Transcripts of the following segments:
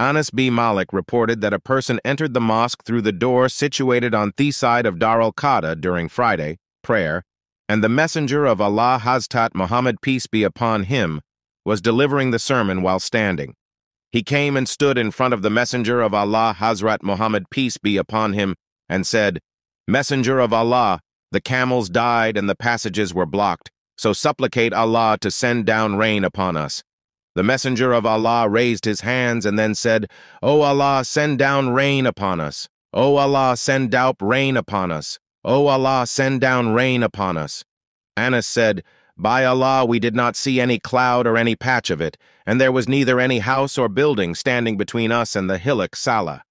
Anas B. Malik reported that a person entered the mosque through the door situated on the side of Dar al-Qada during Friday, prayer, and the messenger of Allah Hazrat Muhammad peace be upon him was delivering the sermon while standing. He came and stood in front of the messenger of Allah Hazrat Muhammad peace be upon him and said, Messenger of Allah, the camels died and the passages were blocked, so supplicate Allah to send down rain upon us. The messenger of Allah raised his hands and then said, O Allah, send down rain upon us. O Allah, send down rain upon us. O Allah, send down rain upon us. Anas said, By Allah, we did not see any cloud or any patch of it, and there was neither any house or building standing between us and the hillock Sal'a.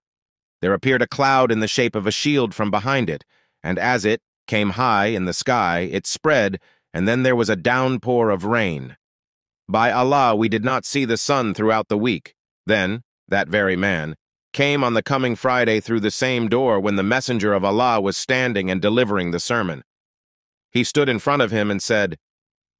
There appeared a cloud in the shape of a shield from behind it, and as it came high in the sky, it spread, and then there was a downpour of rain. By Allah, we did not see the sun throughout the week. Then, that very man, came on the coming Friday through the same door when the messenger of Allah was standing and delivering the sermon. He stood in front of him and said,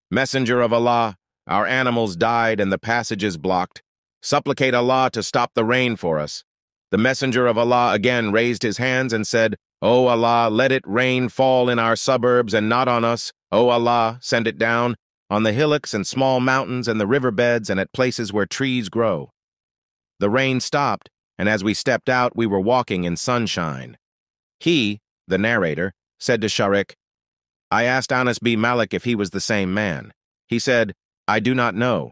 Messenger of Allah, our animals died and the passages blocked. Supplicate Allah to stop the rain for us. The messenger of Allah again raised his hands and said, O Allah, let it rain fall in our suburbs and not on us. O Allah, send it down on the hillocks and small mountains and the riverbeds and at places where trees grow. The rain stopped, and as we stepped out, we were walking in sunshine. He, the narrator, said to Sharik, I asked Anas B. Malik if he was the same man. He said, I do not know.